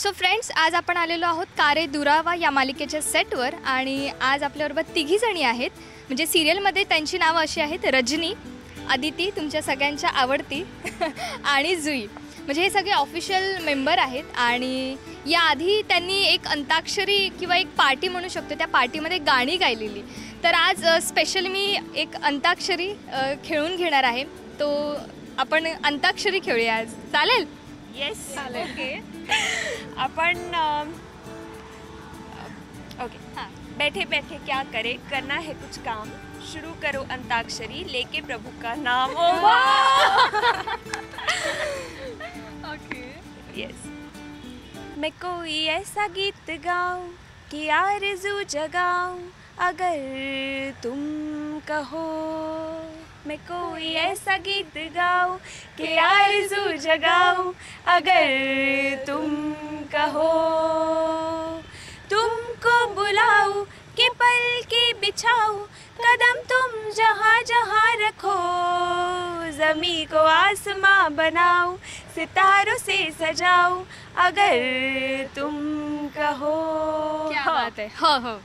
So friends आज आपण आलेलो आहोत कारे दुरावा या मालिकेच्या सेटवर आणि आज आपल्याबरोबर तिघी जणी आहेत. म्हणजे सिरियलमध्ये त्यांची नावं अशी आहेत रजनी अदिती तुमच्या सगळ्यांच्या आवडती आणि जुई. म्हणजे हे सगळे ऑफिशियल मेंबर आहेत आणि याआधी त्यांनी एक अंताक्षरी किंवा एक पार्टी म्हणू शकतो त्या पार्टीमध्ये गाणी गायलेली. तर आज स्पेशल मी एक अंताक्षरी खेळून घेणार आहे. तो आपण अंताक्षरी खेळूया आज. चालेल? येस ओके अपन ओके। हाँ। बैठे बैठे क्या करे? करना है कुछ काम। शुरू करो अंताक्षरी लेके प्रभु का नाम। ओ ओके। यस मैं कोई ऐसा गीत गाऊं कि आरज़ू जगाऊं अगर तुम कहो। मैं कोई ऐसा गीत गाऊं कि आरज़ू जगाऊं, अगर तुम कहो। तुमको बुलाऊं कि पल के बिछाऊं, कदम तुम जहाँ जहाँ रखो। जमी को आसमां बनाओ सितारों से सजाओ अगर तुम कहो। क्या बात है। हो हो।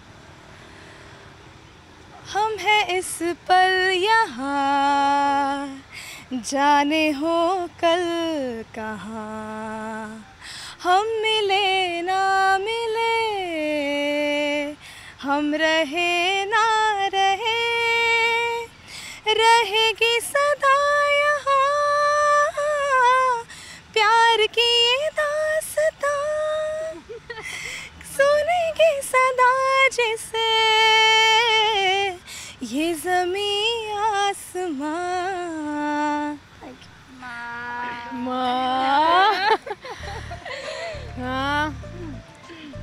हम हैं इस पल यहाँ। जाने हो कल कहाँ। हम मिले ना मिले हम रहे ना रहे। रहेगी सदा यहाँ प्यार की ये दास्तां। सुनेंगे सदा जिसे ये जमी आसमां। हा।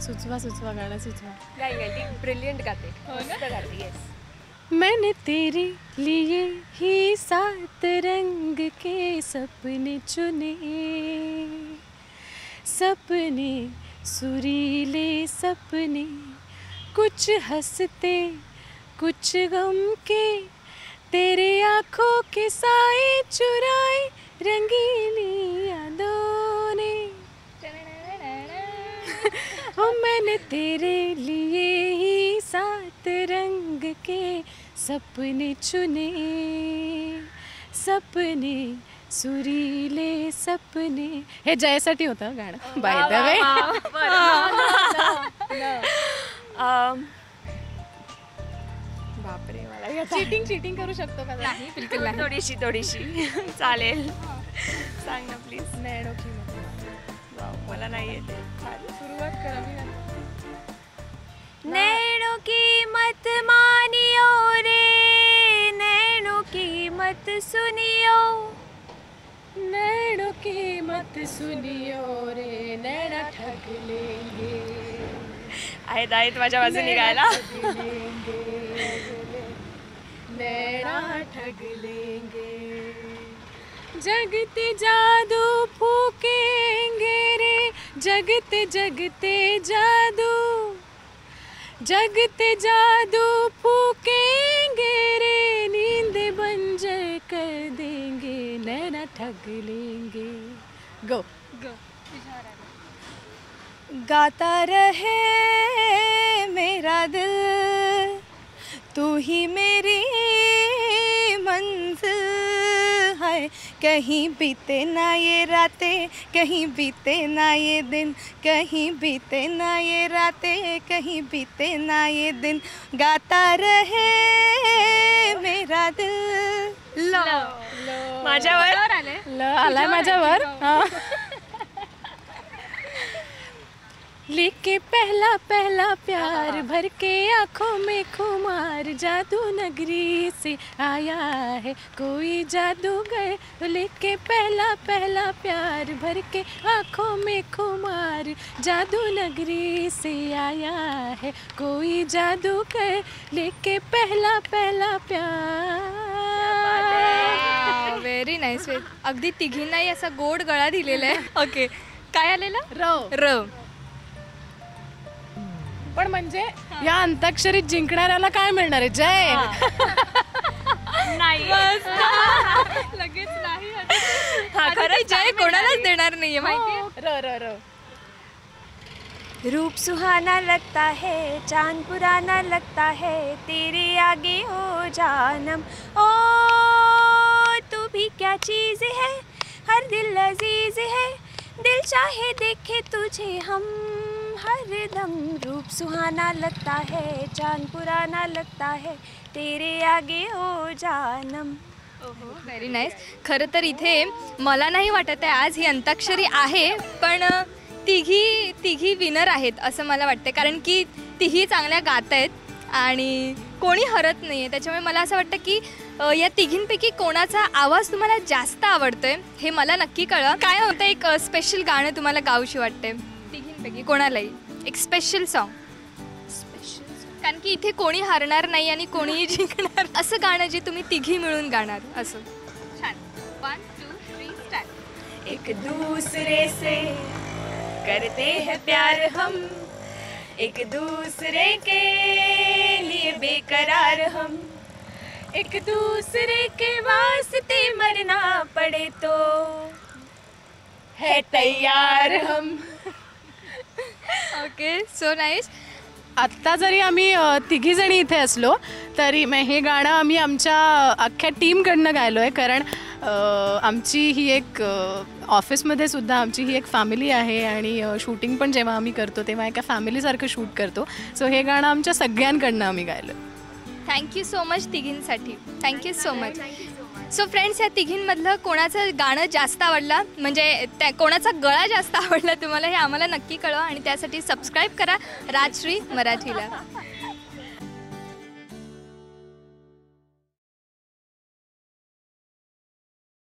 सुचवा सुचवा गाणं सुचवा। गाई गाई ब्रिलियंट गाते। मैंने तेरे लिए ही सात रंग के सपने चुने। सपने सुरीले सपने कुछ हँसते कुछ गम के तेरे आँखों के साए चुराए रंगीली यादों ने। ओ मैंने तेरे लिए ही सात रंग के सपने चुने सपने सुरीले सपने। हे जयासाठी होतं गाणं by the way cheating cheating करू शकतो का नाही बिलकुल नाही. थोडीशी थोडीशी. चालेल. सांग ना प्लीज नॅनो की मला नाही येते. सुरुवात करा मी नैनो की मत मानियो रे. नैनो की मत सुनियो. नैनो की मत सुनियो रे. नैना ठग लेंगे आहेत आहेत माझ्या बाजूने गायला. नैना ठग लेंगे। जगते जादू फूकेंगे रे। जगते जगते जादू। जगते जादू फूकेंगे रे। नींद बंजर कर देंगे। नैना ठग लेंगे। गो गो गाता रहे मेरा दिल। तू ही मेरी मंजिल है। कहीं बीते ना ये रातें कहीं बीते ना ये दिन कहीं बीते ना ये रातें कहीं बीते ना ये दिन। गाता रहे मेरा दिल। लो माझ्यावर? ल आलाय माझ्यावर? हा. लेके पहला पहला प्यार भर के आँखों में खुमार जादू नगरी से आया है। कोई जादूगर लेके पहला पहला प्यार भर के आँखों में खुमार जादू नगरी से आया है। कोई जादूगर लेके पहला पहला प्यार। व्हेरी नाईस अगदी तिघींनाही असा गोड गळा दिलेला आहे. ओके काय आलेलं? रव. र पण म्हणजे या अंताक्षरीत जिंकणाऱ्याला काय मिळणार आहे? जय! नाही. लगेच नाही. हा ती जय कोणालाच देणार नाहीये माहिती र र र. रूप सुहाना लगता है चांद पुराना लगता है तेरे आगे हो जानम। ओ तू भी क्या चीज़ है? हर दिल अजीज है। दिल चाहे देखे तुझे हम। हर दम रूप सुहाना लगता है चांद पुराना लगता है तेरे आगे हो जानम। व्हेरी नाईस खरं तर इथे मला नाही वाटत आहे आज ही अंताक्षरी आहे पण तिघी तिघी विनर आहेत असं मला वाटतं कारण की तिघी चांगल्या गात आहेत आणि कोणी हरत नाही आहे त्याच्यामुळे मला असं वाटतं की अ, या तिघींपैकी कोणाचा आवाज तुम्हाला जास्त आवडतोय हे मला नक्की कळलं. काय होतं एक स्पेशल गाणं तुम्हाला गाऊशी वाटते तिघींपैकी कोणालाही. एक स्पेशल सॉन्ग कारण की इथे कोणी हारणार नाही आणि कोणीही जिंकणार असं गाणं जे तुम्ही तिघी मिळून गाणार असं. छान. वन टू थ्री स्टार्ट एक दूसरे से करते हैं प्यार हम. एक दूसरे के लिए बेकरार हम. एक दूसरे के वास्ते मरना पड़े तो है तैयार हम. ओके सो नाईस आत्ता जरी आम्ही तिघीजणी इथे असलो तरी मग हे गाणं आम्ही आमच्या अख्ख्या टीमकडनं गायलो आहे कारण आमची ही एक ऑफिसमध्ये सुद्धा आमची ही एक फॅमिली आहे आणि शूटिंग पण जेव्हा आम्ही करतो तेव्हा एका फॅमिलीसारखं शूट करतो. सो हे गाणं आमच्या सगळ्यांकडनं आम्ही गायलं thank you so much तिघींसाठी. Thank you so much so friends या तिघींमधलं कोणाचं गाणं जास्त आवडलं म्हणजे त्या कोणाचा गळा जास्त आवडला तुम्हाला हे आम्हाला नक्की कळवा आणि त्यासाठी सबस्क्राईब करा राजश्री मराठीला.